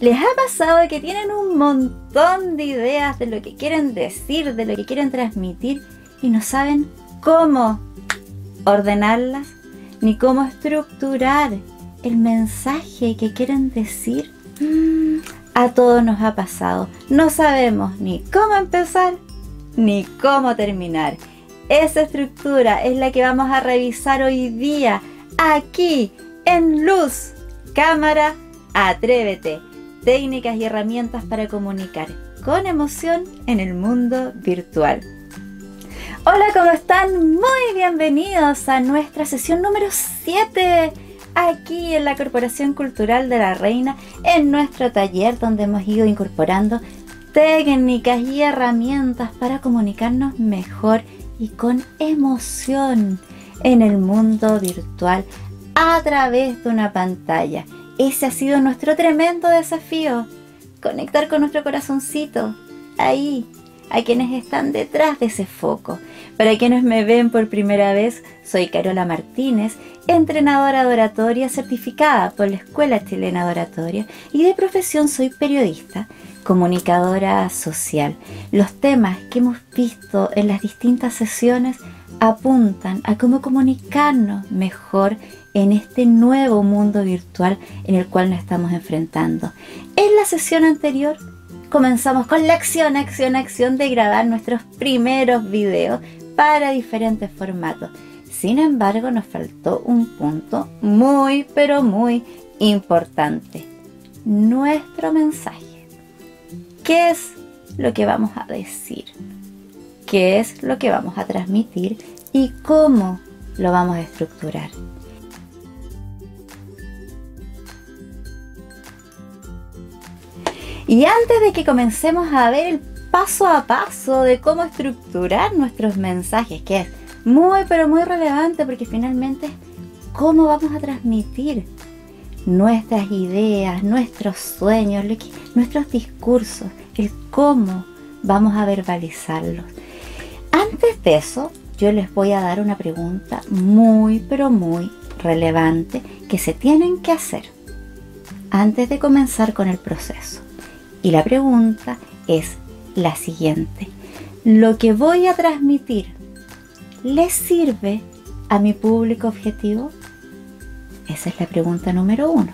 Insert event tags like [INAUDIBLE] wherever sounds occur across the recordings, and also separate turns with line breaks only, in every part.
¿Les ha pasado que tienen un montón de ideas de lo que quieren decir, de lo que quieren transmitir y no saben cómo ordenarlas ni cómo estructurar el mensaje que quieren decir? Mm, a todos nos ha pasado. No sabemos ni cómo empezar ni cómo terminar. Esa estructura es la que vamos a revisar hoy día aquí en Luz, Cámara, Atrévete. Técnicas y herramientas para comunicar con emoción en el mundo virtual. Hola, ¿cómo están? Muy bienvenidos a nuestra sesión número 7 aquí en la Corporación Cultural de la Reina, en nuestro taller donde hemos ido incorporando técnicas y herramientas para comunicarnos mejor y con emoción en el mundo virtual a través de una pantalla. Ese ha sido nuestro tremendo desafío, conectar con nuestro corazoncito, ahí, a quienes están detrás de ese foco. Para quienes me ven por primera vez, soy Carola Martínez, entrenadora de oratoria certificada por la Escuela Chilena de Oratoria y de profesión soy periodista comunicadora social. Los temas que hemos visto en las distintas sesiones apuntan a cómo comunicarnos mejor en este nuevo mundo virtual en el cual nos estamos enfrentando. En la sesión anterior comenzamos con la acción, acción, acción de grabar nuestros primeros videos para diferentes formatos. Sin embargo, nos faltó un punto muy, pero muy importante. Nuestro mensaje qué es lo que vamos a decir, qué es lo que vamos a transmitir y cómo lo vamos a estructurar. Y antes de que comencemos a ver el paso a paso de cómo estructurar nuestros mensajes, que es muy pero muy relevante porque finalmente cómo vamos a transmitir nuestras ideas, nuestros sueños, nuestros discursos, el cómo vamos a verbalizarlos. Antes de eso, yo les voy a dar una pregunta muy, pero muy relevante que se tienen que hacer antes de comenzar con el proceso. Y la pregunta es la siguiente. ¿Lo que voy a transmitir le sirve a mi público objetivo? Esa es la pregunta número uno.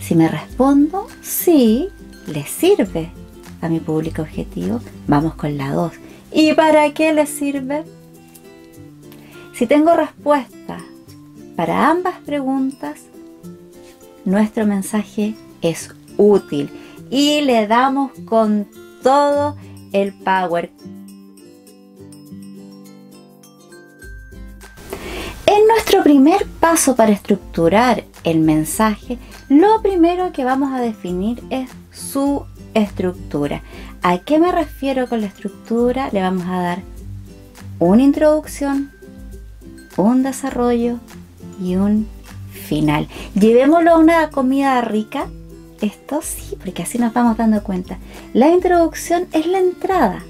Si me respondo sí, le sirve a mi público objetivo, vamos con la dos. ¿Y para qué le sirve? Si tengo respuesta para ambas preguntas, nuestro mensaje es útil y le damos con todo el power primer paso para estructurar el mensaje, lo primero que vamos a definir es su estructura. ¿A qué me refiero con la estructura? Le vamos a dar una introducción, un desarrollo y un final. Llevémoslo a una comida rica. Esto sí, porque así nos vamos dando cuenta. La introducción es la entrada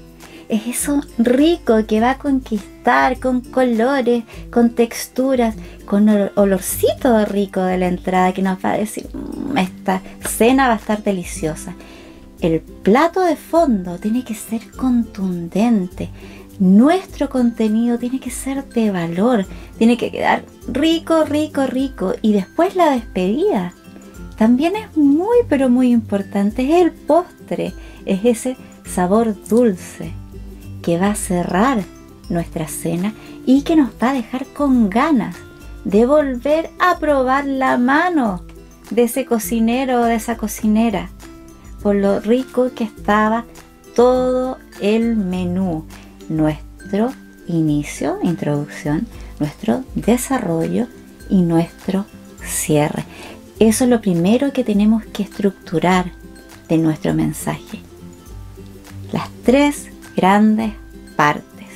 es eso rico que va a conquistar con colores, con texturas, con olorcito rico de la entrada que nos va a decir, mm, esta cena va a estar deliciosa. El plato de fondo tiene que ser contundente. Nuestro contenido tiene que ser de valor, tiene que quedar rico, rico, rico. Y después la despedida. También es muy, pero muy importante. Es el postre, es ese sabor dulce que va a cerrar nuestra cena y que nos va a dejar con ganas de volver a probar la mano de ese cocinero o de esa cocinera por lo rico que estaba todo el menú, nuestro inicio, introducción, nuestro desarrollo y nuestro cierre. Eso es lo primero que tenemos que estructurar de nuestro mensaje. Las tres grandes partes.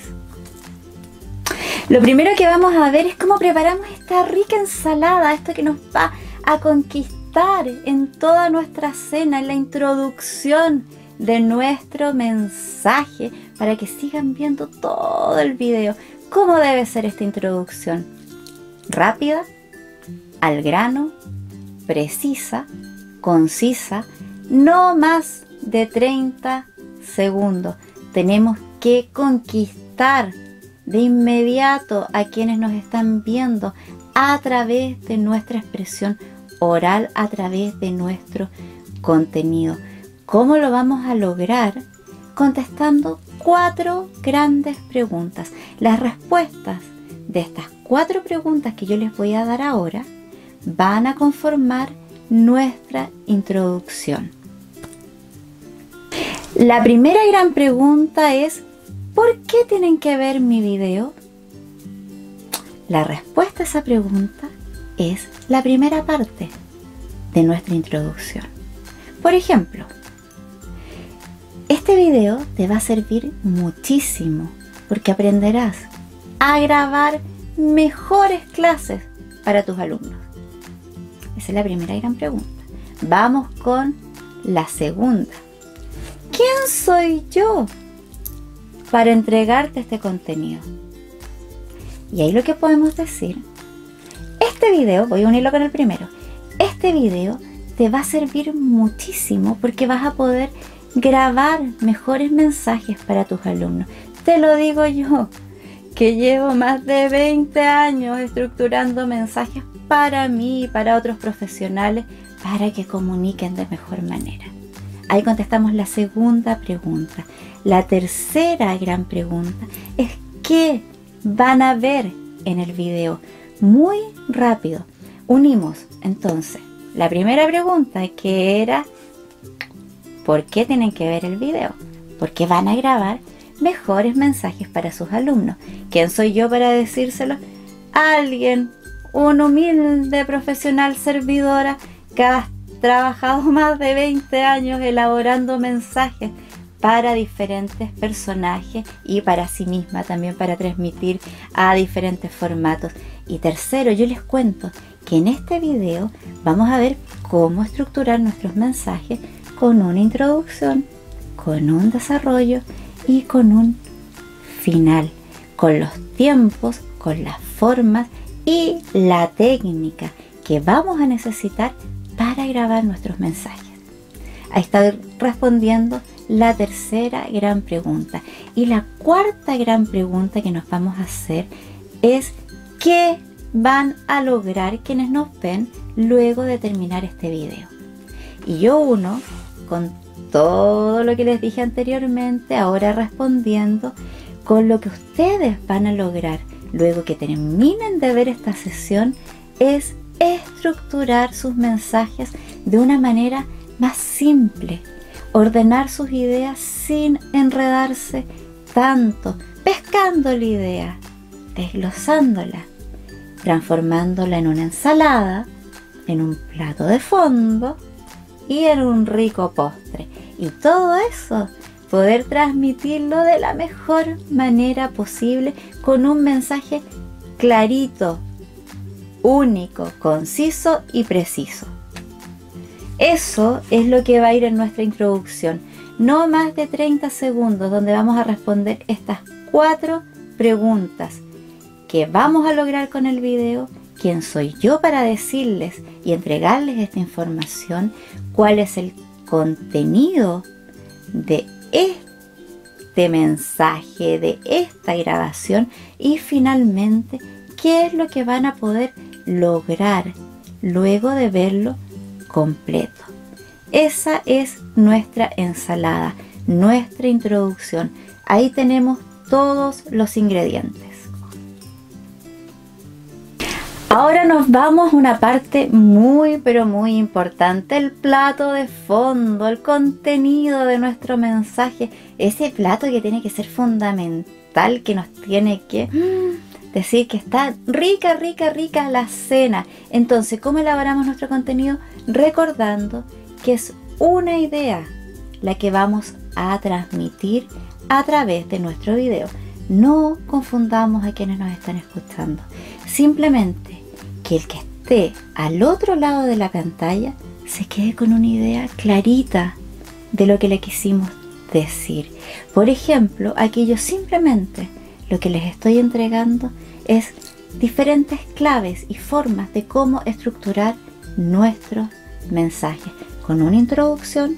Lo primero que vamos a ver es cómo preparamos esta rica ensalada, esto que nos va a conquistar en toda nuestra cena, en la introducción de nuestro mensaje, para que sigan viendo todo el video. ¿Cómo debe ser esta introducción? Rápida, al grano, precisa, concisa, no más de 30 segundos. Tenemos que conquistar de inmediato a quienes nos están viendo a través de nuestra expresión oral, a través de nuestro contenido. ¿Cómo lo vamos a lograr? Contestando cuatro grandes preguntas. Las respuestas de estas cuatro preguntas que yo les voy a dar ahora van a conformar nuestra introducción. La primera gran pregunta es, ¿por qué tienen que ver mi video? La respuesta a esa pregunta es la primera parte de nuestra introducción. Por ejemplo, este video te va a servir muchísimo porque aprenderás a grabar mejores clases para tus alumnos. Esa es la primera gran pregunta. Vamos con la segunda. ¿Quién soy yo para entregarte este contenido? Y ahí lo que podemos decir, este video, voy a unirlo con el primero, este video te va a servir muchísimo porque vas a poder grabar mejores mensajes para tus alumnos. Te lo digo yo, que llevo más de 20 años estructurando mensajes para mí y para otros profesionales para que comuniquen de mejor manera. Ahí contestamos la segunda pregunta. La tercera gran pregunta es ¿qué van a ver en el video? Muy rápido. Unimos entonces la primera pregunta que era ¿por qué tienen que ver el video? Porque van a grabar mejores mensajes para sus alumnos. ¿Quién soy yo para decírselo? Alguien, un humilde profesional servidora ha trabajado [LAUGHS] más de 20 años elaborando mensajes para diferentes personajes y para sí misma también para transmitir a diferentes formatos. Y tercero, yo les cuento que en este video vamos a ver cómo estructurar nuestros mensajes con una introducción, con un desarrollo y con un final, con los tiempos, con las formas y la técnica que vamos a necesitar para grabar nuestros mensajes. Ahí está respondiendo la tercera gran pregunta. Y la cuarta gran pregunta que nos vamos a hacer es ¿qué van a lograr quienes nos ven luego de terminar este video? Y yo uno, con todo lo que les dije anteriormente, ahora respondiendo con lo que ustedes van a lograr luego que terminen de ver esta sesión, es estructurar sus mensajes de una manera más simple, ordenar sus ideas sin enredarse tanto, pescando la idea, desglosándola, transformándola en una ensalada, en un plato de fondo y en un rico postre. Y todo eso poder transmitirlo de la mejor manera posible con un mensaje clarito, único, conciso y preciso. Eso es lo que va a ir en nuestra introducción. No más de 30 segundos donde vamos a responder estas cuatro preguntas que vamos a lograr con el video. ¿Quién soy yo para decirles y entregarles esta información? ¿Cuál es el contenido de este mensaje, de esta grabación? Y finalmente, ¿qué es lo que van a poder lograr luego de verlo completo. Esa es nuestra ensalada, nuestra introducción. Ahí tenemos todos los ingredientes. Ahora nos vamos a una parte muy pero muy importante, el plato de fondo, el contenido de nuestro mensaje, ese plato que tiene que ser fundamental, que nos tiene que decir que está rica, rica, rica la cena. Entonces, ¿cómo elaboramos nuestro contenido? Recordando que es una idea la que vamos a transmitir a través de nuestro video. No confundamos a quienes nos están escuchando. Simplemente que el que esté al otro lado de la pantalla se quede con una idea clarita de lo que le quisimos decir. Por ejemplo, aquí yo simplemente lo que les estoy entregando es diferentes claves y formas de cómo estructurar nuestros mensajes con una introducción,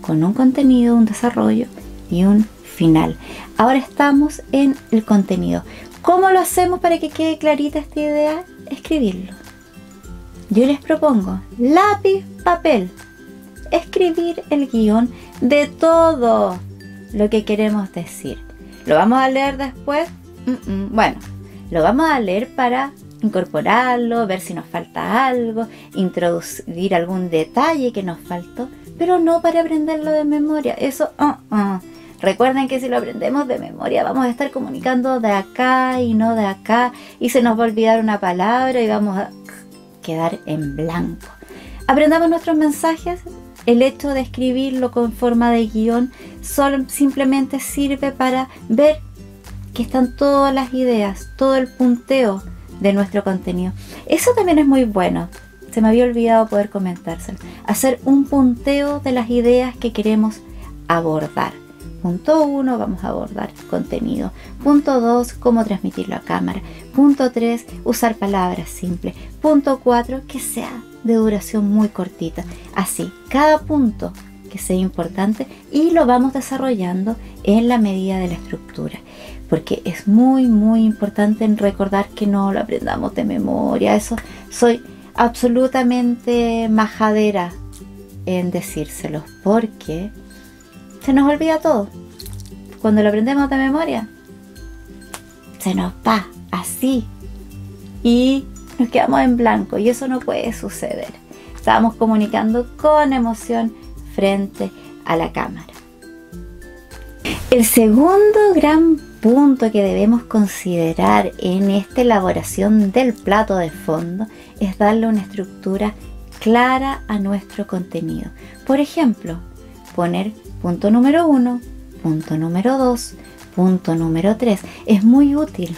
con un contenido, un desarrollo y un final. Ahora estamos en el contenido. ¿Cómo lo hacemos para que quede clarita esta idea? Escribirlo. Yo les propongo lápiz, papel. Escribir el guion de todo lo que queremos decir. ¿Lo vamos a leer después? Bueno, lo vamos a leer para incorporarlo, ver si nos falta algo, introducir algún detalle que nos faltó, pero no para aprenderlo de memoria. Eso, uh Recuerden que si lo aprendemos de memoria vamos a estar comunicando de acá y no de acá y se nos va a olvidar una palabra y vamos a quedar en blanco. Aprendamos nuestros mensajes. El hecho de escribirlo con forma de guion solo, simplemente sirve para ver que están todas las ideas, todo el punteo de nuestro contenido. Eso también es muy bueno. Se me había olvidado poder comentárselo. Hacer un punteo de las ideas que queremos abordar. Punto 1, vamos a abordar contenido. Punto 2, cómo transmitirlo a cámara. Punto 3, usar palabras simples. Punto 4, que sea de duración muy cortita. Así, cada punto que sea importante y lo vamos desarrollando en la medida de la estructura. Porque es muy, muy importante recordar que no lo aprendamos de memoria. Eso soy absolutamente majadera en decírselo. Porque se nos olvida todo. Cuando lo aprendemos de memoria, se nos va así. Y nos quedamos en blanco y eso no puede suceder. Estamos comunicando con emoción frente a la cámara. El segundo gran punto que debemos considerar en esta elaboración del plato de fondo es darle una estructura clara a nuestro contenido. Por ejemplo, poner Punto número uno, punto número dos, punto número tres. Es muy útil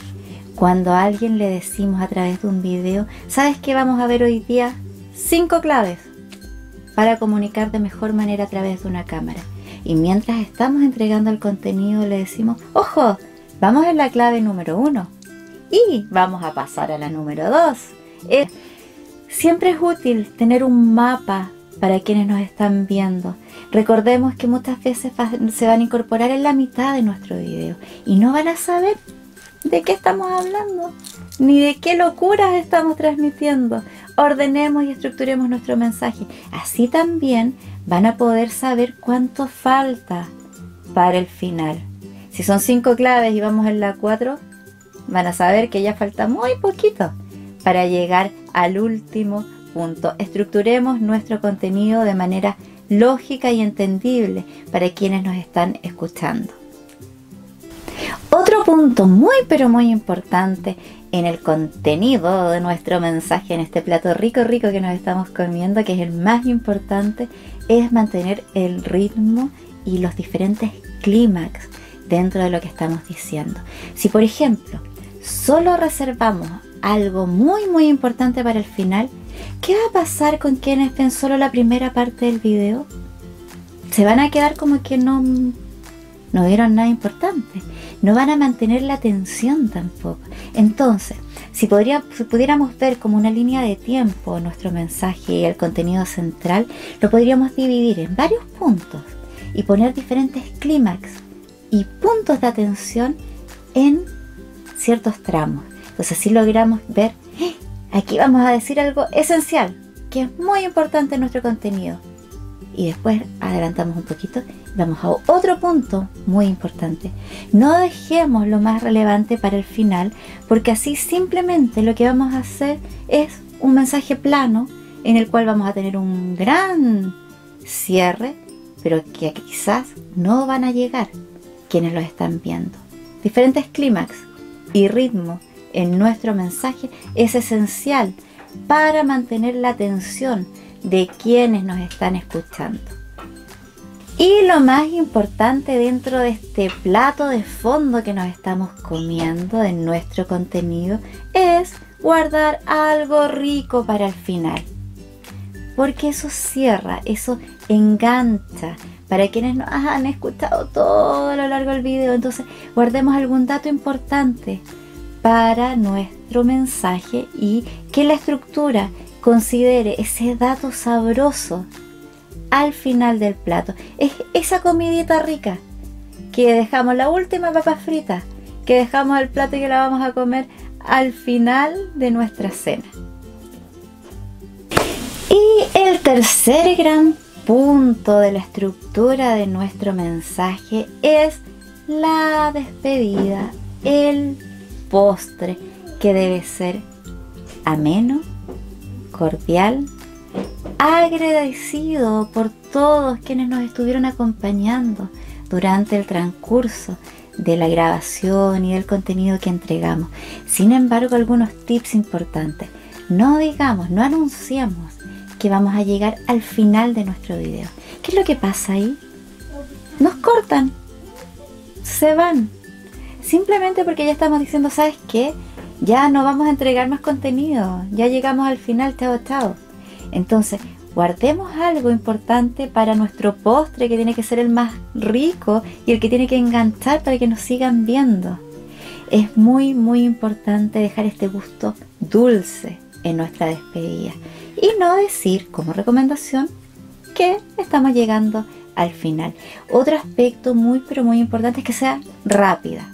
cuando a alguien le decimos a través de un video, ¿sabes qué vamos a ver hoy día? Cinco claves para comunicar de mejor manera a través de una cámara. Y mientras estamos entregando el contenido le decimos, ojo, vamos en la clave número uno y vamos a pasar a la número dos. siempre es útil tener un mapa para quienes nos están viendo Recordemos que muchas veces se van a incorporar en la mitad de nuestro video y no van a saber de qué estamos hablando, ni de qué locuras estamos transmitiendo. Ordenemos y estructuremos nuestro mensaje. Así también van a poder saber cuánto falta para el final. Si son cinco claves y vamos en la cuatro, van a saber que ya falta muy poquito para llegar al último punto. Estructuremos nuestro contenido de manera lógica y entendible para quienes nos están escuchando. Punto muy pero muy importante en el contenido de nuestro mensaje en este plato rico rico que nos estamos comiendo, que es el más importante, es mantener el ritmo y los diferentes clímax dentro de lo que estamos diciendo. Si por ejemplo solo reservamos algo muy muy importante para el final, ¿Qué va a pasar con quienes ven solo la primera parte del video? Se van a quedar como que no, no vieron nada importante. No van a mantener la atención tampoco. Entonces, si, si pudiéramos ver como una línea de tiempo nuestro mensaje y el contenido central, lo podríamos dividir en varios puntos y poner diferentes clímax y puntos de atención en ciertos tramos. Entonces así logramos ver ¡eh! Aquí vamos a decir algo esencial, que es muy importante en nuestro contenido. Y después adelantamos un poquito vamos a otro punto muy importante. No dejemos lo más relevante para el final, porque así simplemente lo que vamos a hacer es un mensaje plano en el cual vamos a tener un gran cierre, pero que quizás no van a llegar quienes lo están viendo. Diferentes clímax y ritmo en nuestro mensaje es esencial para mantener la atención de quienes nos están escuchando. Y lo más importante dentro de este plato de fondo que nos estamos comiendo en nuestro contenido es guardar algo rico para el final. Porque eso cierra, eso engancha para quienes nos han escuchado todo a lo largo del video. Entonces guardemos algún dato importante para nuestro mensaje y que la estructura considere ese dato sabroso al final del plato. Es esa comidita rica que dejamos la última papa frita, que dejamos el plato y que la vamos a comer al final de nuestra cena. Y el tercer gran punto de la estructura de nuestro mensaje es la despedida, el postre que debe ser ameno, cordial, agradecido por todos quienes nos estuvieron acompañando durante el transcurso de la grabación y del contenido que entregamos. Sin embargo, algunos tips importantes. No digamos, no anunciamos que vamos a llegar al final de nuestro video. ¿Qué es lo que pasa ahí? Nos cortan, se van. Simplemente porque ya estamos diciendo, ¿sabes qué? Ya no vamos a entregar más contenido, ya llegamos al final, chao, chao. Entonces, guardemos algo importante para nuestro postre que tiene que ser el más rico y el que tiene que enganchar para que nos sigan viendo. Es muy, muy importante dejar este gusto dulce en nuestra despedida y no decir como recomendación que estamos llegando al final. Otro aspecto muy, pero muy importante es que sea rápida,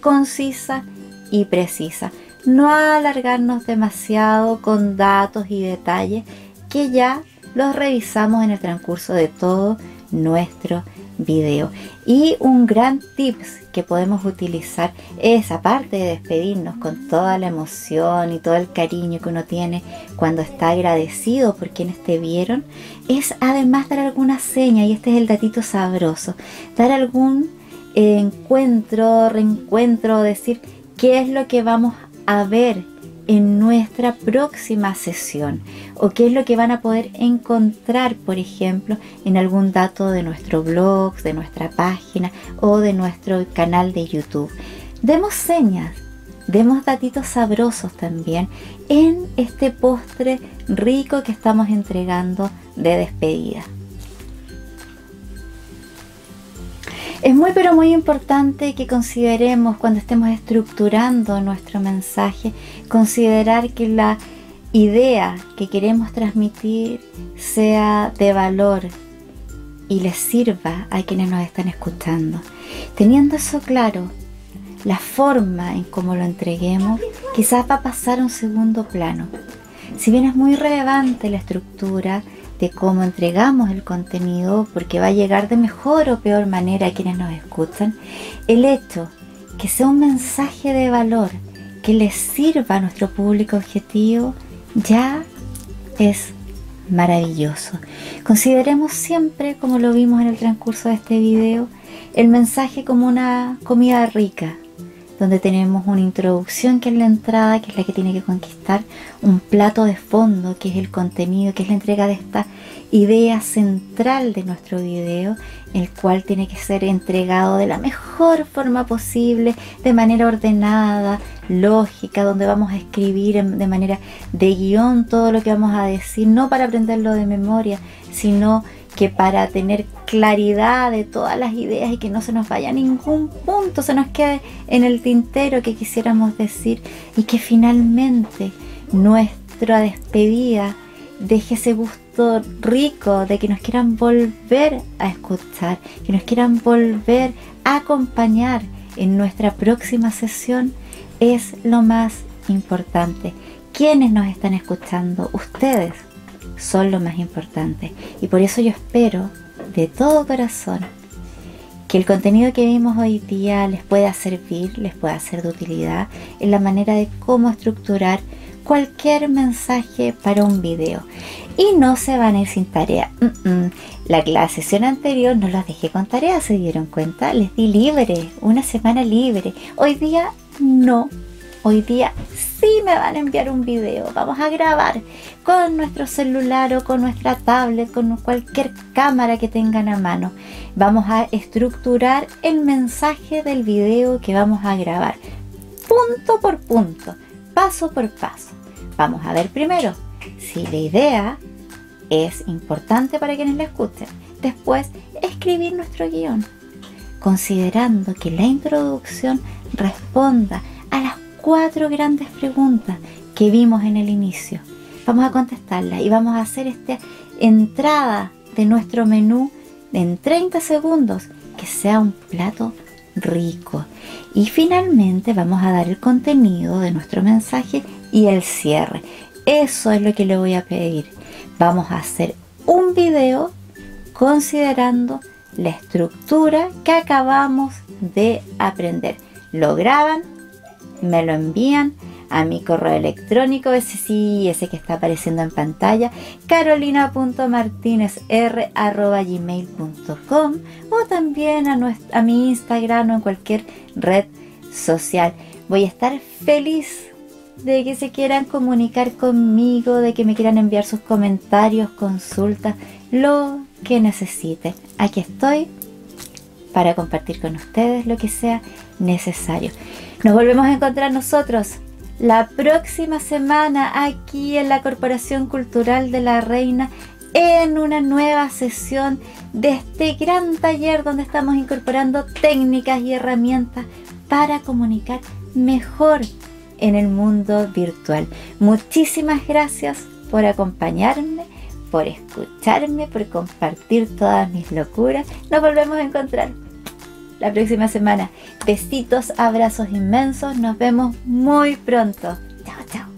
concisa y precisa. No alargarnos demasiado con datos y detalles que ya los revisamos en el transcurso de todo nuestro video. Y un gran tips que podemos utilizar es, aparte de despedirnos con toda la emoción y todo el cariño que uno tiene cuando está agradecido por quienes te vieron, es además dar alguna seña, y este es el datito sabroso, dar algún encuentro, reencuentro, decir qué es lo que vamos a ver en nuestra próxima sesión o qué es lo que van a poder encontrar, por ejemplo, en algún dato de nuestro blog, de nuestra página o de nuestro canal de YouTube. Demos señas, demos datitos sabrosos también en este postre rico que estamos entregando de despedida. Es muy pero muy importante que consideremos cuando estemos estructurando nuestro mensaje, considerar que la idea que queremos transmitir sea de valor y les sirva a quienes nos están escuchando. Teniendo eso claro, la forma en cómo lo entreguemos quizás va a pasar a un segundo plano. Si bien es muy relevante la estructura, de cómo entregamos el contenido, porque va a llegar de mejor o peor manera a quienes nos escuchan, el hecho que sea un mensaje de valor que les sirva a nuestro público objetivo ya es maravilloso. Consideremos siempre, como lo vimos en el transcurso de este video, el mensaje como una comida rica, donde tenemos una introducción que es la entrada, que es la que tiene que conquistar, un plato de fondo, que es el contenido, que es la entrega de esta idea central de nuestro video, el cual tiene que ser entregado de la mejor forma posible, de manera ordenada, lógica, donde vamos a escribir de manera de guion todo lo que vamos a decir, no para aprenderlo de memoria, sino que para tener claridad de todas las ideas y que no se nos vaya ningún punto, se nos quede en el tintero que quisiéramos decir y que finalmente nuestra despedida deje ese gusto rico de que nos quieran volver a escuchar, que nos quieran volver a acompañar en nuestra próxima sesión es lo más importante. ¿Quiénes nos están escuchando? Ustedes son lo más importante. Y por eso yo espero de todo corazón que el contenido que vimos hoy día les pueda servir, les pueda ser de utilidad en la manera de cómo estructurar cualquier mensaje para un video. Y no se van a ir sin tarea. La, la sesión anterior no los dejé con tarea, se dieron cuenta. Les di libre, una semana libre. Hoy día no Hoy día sí me van a enviar un video. Vamos a grabar con nuestro celular o con nuestra tablet, con cualquier cámara que tengan a mano. Vamos a estructurar el mensaje del video que vamos a grabar. Punto por punto, paso por paso. Vamos a ver primero si la idea es importante para quienes la escuchen. Después, escribir nuestro guion, considerando que la introducción responda a las cuatro grandes preguntas que vimos en el inicio. Vamos a contestarlas y vamos a hacer esta entrada de nuestro menú en 30 segundos, que sea un plato rico. Y finalmente vamos a dar el contenido de nuestro mensaje y el cierre. Eso es lo que le voy a pedir. Vamos a hacer un video considerando la estructura que acabamos de aprender. Lo graban, me lo envían a mi correo electrónico, ese sí, ese que está apareciendo en pantalla, carolina.martinezr.gmail.com o también a, a mi Instagram o en cualquier red social. Voy a estar feliz de que se quieran comunicar conmigo, de que me quieran enviar sus comentarios, consultas, lo que necesiten. Aquí estoy para compartir con ustedes lo que sea necesario. Nos volvemos a encontrar nosotros la próxima semana aquí en la Corporación Cultural de la Reina en una nueva sesión de este gran taller donde estamos incorporando técnicas y herramientas para comunicar mejor en el mundo virtual. Muchísimas gracias por acompañarme, por escucharme, por compartir todas mis locuras. Nos volvemos a encontrar la próxima semana. Besitos, abrazos inmensos. Nos vemos muy pronto. Chao, chao.